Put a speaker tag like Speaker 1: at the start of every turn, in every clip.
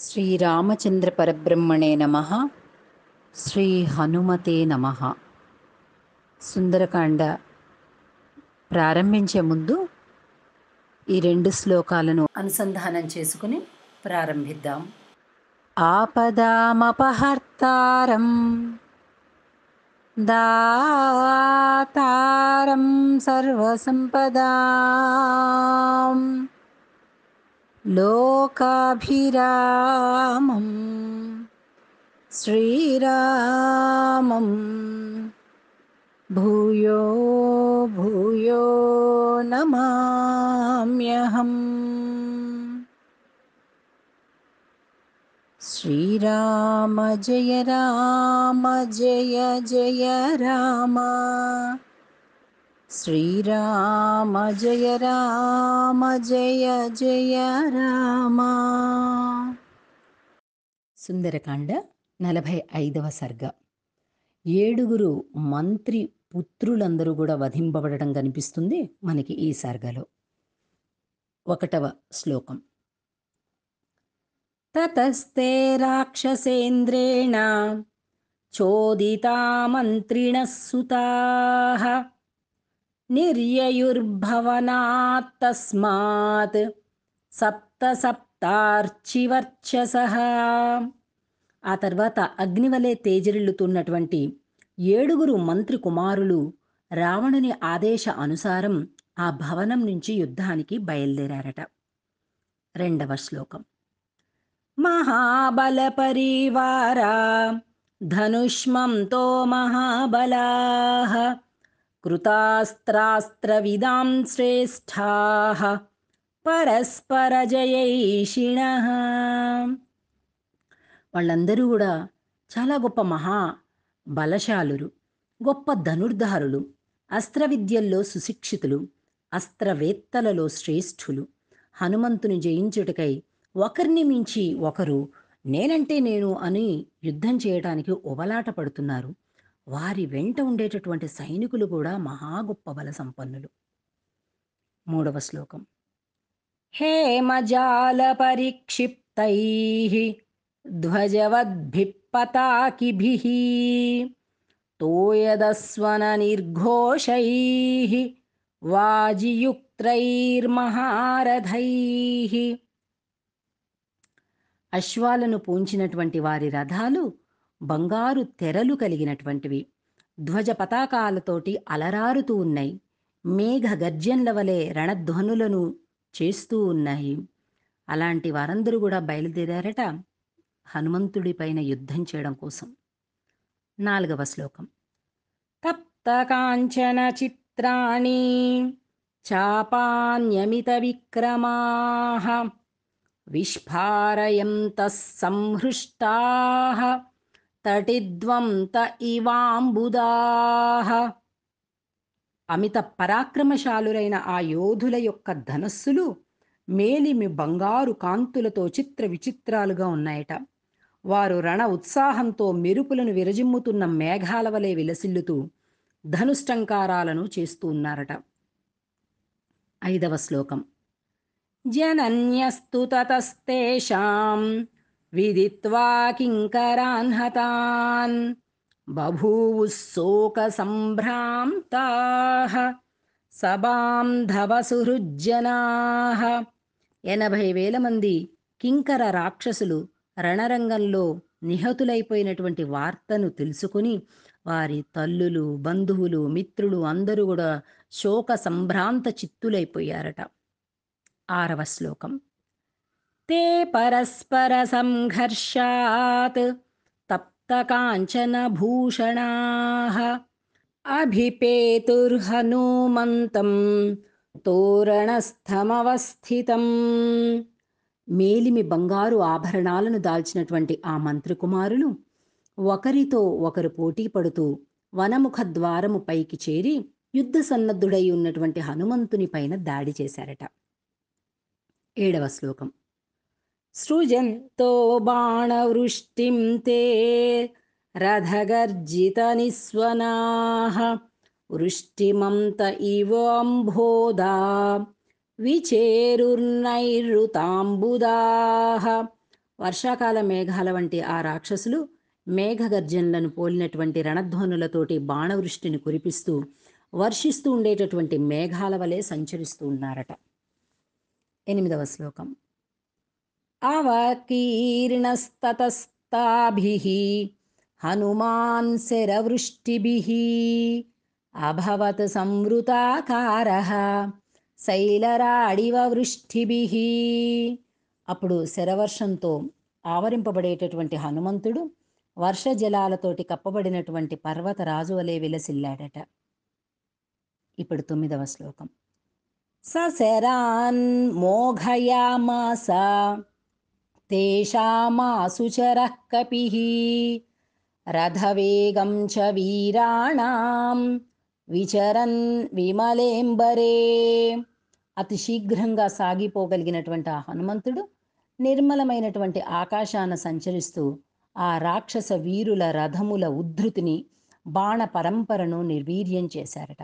Speaker 1: శ్రీరామచంద్ర పరబ్రహ్మణే నమ. శ్రీ హనుమతే నమ. సుందరకాండ ప్రారంభించే ముందు ఈ రెండు శ్లోకాలను అనుసంధానం చేసుకుని ప్రారంభిద్దాం. ఆపదామపహర్తారం దాతారం సర్వసంపదాం. लोकाभिरामं श्रीरामं भूयो भूयो नमाम्यहम्। श्रीराम जय राम जय जय राम। శ్రీరామ జయ రామ జయ జయ రామ. సుందరకాండ నలభై ఐదవ సర్గ. ఏడుగురు మంత్రి పుత్రులందరూ కూడా వధింపబడడం కనిపిస్తుంది మనకి ఈ సర్గలో. ఒకటవ శ్లోకం. తతస్తే రాక్షసేంద్రేణ చోదితా మంత్రిణ సుతాహ నిర్యయుర్భవనాత్తస్మాత్ సప్త సప్తార్చివర్చస ఆ తర్వాత అగ్నివలే తేజరిల్లుతున్నటువంటి ఏడుగురు మంత్రి కుమారులు రావణుని ఆదేశ అనుసారం ఆ భవనం నుంచి యుద్ధానికి బయలుదేరారట. రెండవ శ్లోకం. మహాబల పరివారా ధనుష్మంతో మహాబలాహ కృతాస్త్రాస్త్రవిదాం పరస్పర పరస్పరజయైషిణః వాళ్ళందరూ కూడా చాలా గొప్ప మహా బలశాలురు గొప్ప ధనుర్ధారులు అస్త్ర విద్యల్లో సుశిక్షితులు అస్త్రవేత్తలలో శ్రేష్ఠులు హనుమంతుని జయించుటకై ఒకరిని మించి ఒకరు నేనంటే నేను అని యుద్ధం చేయటానికి ఉబలాట పడుతున్నారు. వారి వెంట ఉండేటటువంటి సైనికులు కూడా మహా గొప్ప బల సంపన్నులు. మూడవ శ్లోకం. హేమజాల పరిక్షిప్తై ధ్వజవద్భిపతాకిభి తోయదస్వన నిర్ఘోషై వాజియుక్త్రైర్మహారథై అశ్వాలను పూంచినటువంటి వారి రథాలు బంగారు తెరలు కలిగినటువంటివి. ధ్వజ పతాకాలతోటి అలరారుతూ ఉన్నాయి. మేఘ గర్జన్ల వలె రణధ్వనులను చేస్తూ ఉన్నాయి. అలాంటి వారందరూ కూడా బయలుదేరారట హనుమంతుడి పైన యుద్ధం చేయడం కోసం. నాలుగవ శ్లోకం. తప్త కాంచన చిత్రాణి చాపాన్యమిత విక్రమా విస్ఫారయంతః సంహృష్టాః తటిద్వంత ఇవాంబుదాహ అమిత పరాక్రమశాలురైన ఆ యోధుల యొక్క ధనస్సులు మేలిమి బంగారు కాంతులతో చిత్ర విచిత్రాలుగా ఉన్నాయట. వారు రణ ఉత్సాహంతో మెరుపులను విరజిమ్ముతున్న మేఘాల వలె విలసిల్లుతూ ధనుష్టంకారాలను చేస్తూ ఉన్నారట. ఐదవ శ్లోకం. జనన్యస్తు తతస్తేషాం విదిత్వా కింకరాన్ హతాన్ బభూవు శోక సంభ్రాంతాః సబాంధవ సుహృజ్జనాః ఎనభై వేల మంది కింకర రాక్షసులు రణరంగంలో నిహతులైపోయినటువంటి వార్తను తెలుసుకుని వారి తల్లులు బంధువులు మిత్రులు అందరూ కూడా శోక సంభ్రాంత చిత్తులైపోయారట. ఆరవ శ్లోకం. తే పరస్పర సంఘర్షాత్ తప్త కాంచన భూషణాః అభిపేతుర్హనుమంతం తోరణస్థమవస్థితం మేలిమి బంగారు ఆభరణాలను దాల్చినటువంటి ఆ మంత్రి కుమారులు ఒకరితో ఒకరు పోటీ పడుతూ వనముఖ ద్వారము పైకి చేరి యుద్ధ సన్నద్ధుడై ఉన్నటువంటి హనుమంతుని పైన దాడి చేశారట. ఏడవ శ్లోకం. సృజంతో బాణవృష్టిం తే రథగర్జిత నిస్వనాః వృష్టిమంత ఇవంబోధా విచేరుర్నైరుతాంబుదాః
Speaker 2: వర్షాకాల మేఘాల వంటి ఆ రాక్షసులు మేఘగర్జనలను పోలినటువంటి రణధ్వనులతోటి బాణవృష్టిని కురిపిస్తూ వర్షిస్తూ ఉండేటటువంటి మేఘాల వలె సంచరిస్తూ ఉన్నారట. ఎనిమిదవ శ్లోకం. అవకీర్ణస్తతస్తాభిః హనుమాన్ శరవృష్టిభిః అభవత్ సంవృతాకారः శైలరాడివ వృష్టిభిః అప్పుడు శరవర్షంతో ఆవరింపబడేటటువంటి హనుమంతుడు వర్ష జలాలతోటి కప్పబడినటువంటి పర్వతరాజు వలె విలసిల్లాడట. ఇప్పుడు తొమ్మిదవ శ్లోకం. సశరాన్ మోఘయామాస తేషామాసుచరః కపిః రథవేగం చ వీరాణాం విచరన్ విమలేంబరే అతి శీఘ్రంగా సాగిపోగలిగినటువంటి ఆ హనుమంతుడు నిర్మలమైనటువంటి ఆకాశాన సంచరిస్తూ ఆ రాక్షస వీరుల రథముల ఉద్ధృతిని బాణ పరంపరను నిర్వీర్యం చేశారట.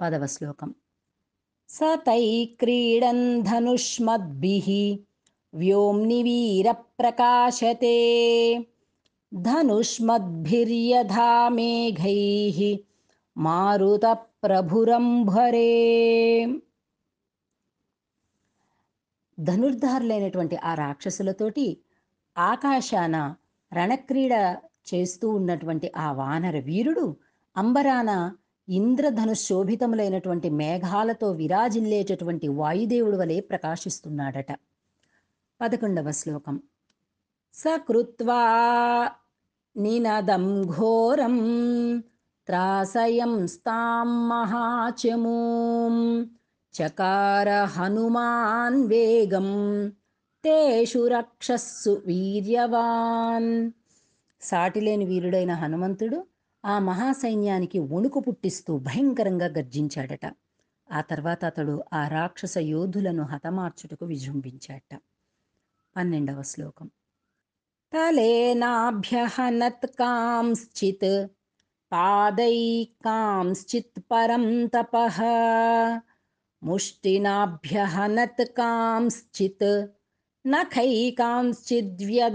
Speaker 2: పదవ శ్లోకం. సతై క్రీడన్ ధనుష్మద్భిః వ్యోమ్ని వీర ప్రకాశతే ధనుష్మద్భిర్యథా మేఘైః మారుత ప్రభురంభరే ధనుర్ధారులైనటువంటి ఆ రాక్షసులతోటి ఆకాశాన రణక్రీడ చేస్తూ ఉన్నటువంటి ఆ వానర వీరుడు అంబరాన ఇంద్రధనుశోభితములైనటువంటి మేఘాలతో విరాజిల్లేటటువంటి వాయుదేవుడు వలె ప్రకాశిస్తున్నాడట. పదకొండవ శ్లోకం. సకృత్వా నినదం ఘోరం త్రాసయం స్తాం మహాచమూం చకార హనుమాన్ వేగం తేషు రక్షస్సు వీర్యవాన్. సాటిలేని వీరుడైన హనుమంతుడు ఆ మహాసైన్యానికి వణుకు పుట్టిస్తూ భయంకరంగా గర్జించాడట. ఆ తర్వాత అతడు ఆ రాక్షస యోధులను హతమార్చుటకు విజృంభించాడట పన్నెండవ శ్లోకం. తలేనాభ్యహనత్ కాంశ్చిత్ పాదై కాంశ్చిత్ పరం తప ముష్టినాభ్యహనత్ కాంశ్చిత్ నఖై కాంశ్చిద్వ్యదారయత్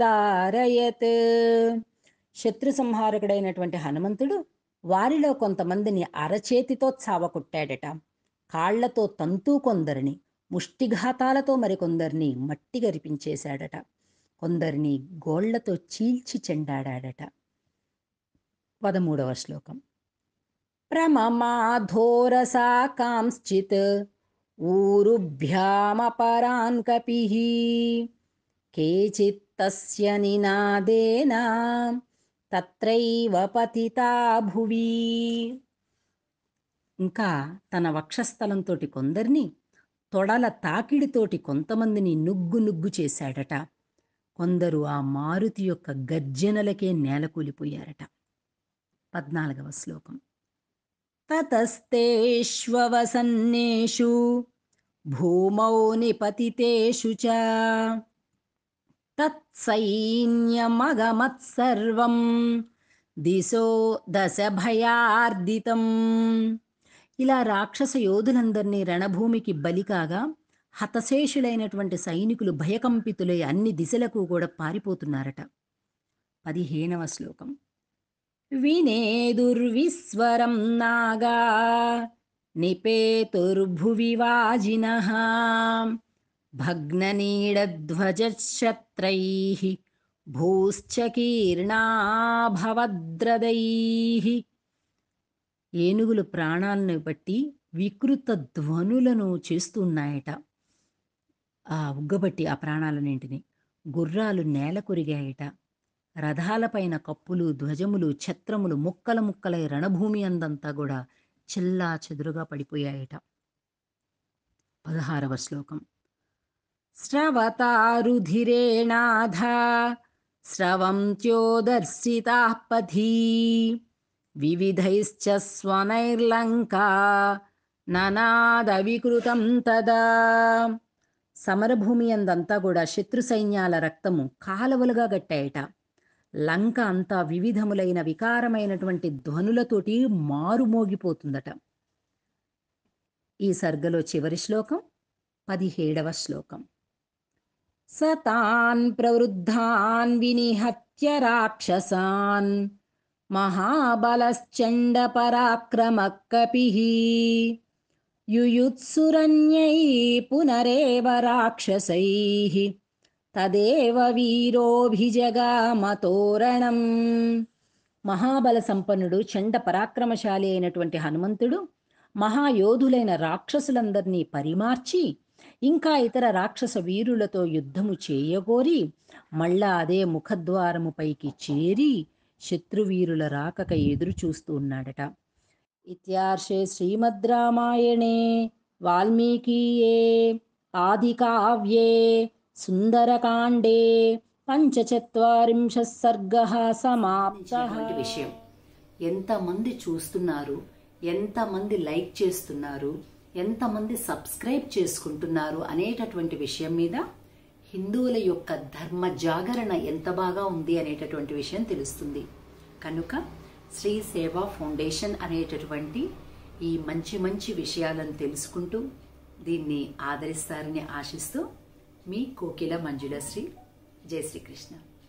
Speaker 2: శత్రు సంహారకుడైనటువంటి హనుమంతుడు వారిలో కొంతమందిని అరచేతితో చావకొట్టాడట కాళ్ళతో తంతు కొందరిని ముష్టిఘాతాలతో మరికొందరిని మట్టి గరిపించేశాడట. కొందరిని గోళ్ళతో చీల్చి చెండాడాడట. పదమూడవ శ్లోకం. ప్రమమాధోరసాకాంశ్చిత్ ఊరుభ్యామపరాన్ కపి కేచిత్ తస్య నినాదేన తత్రైవ పతితా భువి. ఇంకా తన వక్షస్థలంతో కొందరిని తొడల తాకిడితోటి కొంతమందిని నుగ్గు నుగ్గు చేశాడట. కొందరు ఆ మారుతి యొక్క గర్జనలకే నేలకూలిపోయారట. పద్నాలుగవ శ్లోకం. తతస్తేష్వసన్నేషు భూమౌ నిపతితేషు చ. తత్సైన్యమగమత్సర్వం దిశో దశభయార్దితం ఇలా రాక్షస యోధులందరినీ రణభూమికి బలి కాగా హతశేషులైనటువంటి సైనికులు భయకంపితులై అన్ని దిశలకు కూడా పారిపోతున్నారట. పదిహేనవ శ్లోకం. వినేదుర్విస్వరం నాగా నిపేతుర్భువివాజిన భగ్ననీడధ్వజశత్రై భూశ్చకీర్ణాభవద్రదై ఏనుగులు ప్రాణాలను బట్టి వికృత ధ్వనులను చేస్తున్నాయట. ఆ ఉగ్గబట్టి ఆ ప్రాణాలన్నింటినీ గుర్రాలు నేల కొరిగాయట. రథాలపైన కప్పులు ధ్వజములు ఛత్రములు ముక్కల ముక్కలై రణభూమి అందంతా కూడా చిల్లా చెదురుగా పడిపోయాయట. పదహారవ శ్లోకం. స్రవతారుధిరేణాధ స్రవంత్యోదర్శితాః వివిధైశ్చ స్వనైర్లంకా ననాద వికృతం తదా. సమరభూమి అందంతా కూడా శత్రు సైన్యాల రక్తము కాలవలుగా గట్టాయట. లంక అంతా వివిధములైన వికారమైనటువంటి ధ్వనులతోటి మారుమోగిపోతుందట. ఈ సర్గలో చివరి శ్లోకం పదిహేడవ శ్లోకం. స తాన్ ప్రవృద్ధాన్ వినిహత్య రాక్షసాన్. మహాబలశ్చండ పరాక్రమ కపిః యుయుత్సురన్యై పునరేవ రాక్షసైః. తదేవ వీరోభిజగామతోరణం. మహాబల సంపన్నుడు చండ పరాక్రమశాలి అయినటువంటి హనుమంతుడు మహాయోధులైన రాక్షసులందరినీ పరిమార్చి ఇంకా ఇతర రాక్షస వీరులతో యుద్ధము చేయగోరి మళ్ళా అదే ముఖద్వారము పైకి చేరి శత్రువీరుల రాకక ఎదురు చూస్తూ ఉన్నాడట. ఇత్యార్షే శ్రీమద్ రామాయణే వాల్మీకీయే ఆదికావ్యే సుందరకాండే పంచచత్వరింశ సర్గ సమాప్త.
Speaker 1: విషయం ఎంతమంది చూస్తున్నారు ఎంతమంది లైక్ చేస్తున్నారు ఎంతమంది సబ్స్క్రైబ్ చేసుకుంటున్నారు అనేటటువంటి విషయం మీద హిందువుల యొక్క ధర్మ జాగరణ ఎంత బాగా ఉంది అనేటటువంటి విషయం తెలుస్తుంది. కనుక శ్రీ సేవా ఫౌండేషన్ అనేటటువంటి ఈ మంచి మంచి విషయాలను తెలుసుకుంటూ దీన్ని ఆదరిస్తారని ఆశిస్తూ మీ కోకిల మంజుల శ్రీ. జై శ్రీకృష్ణ.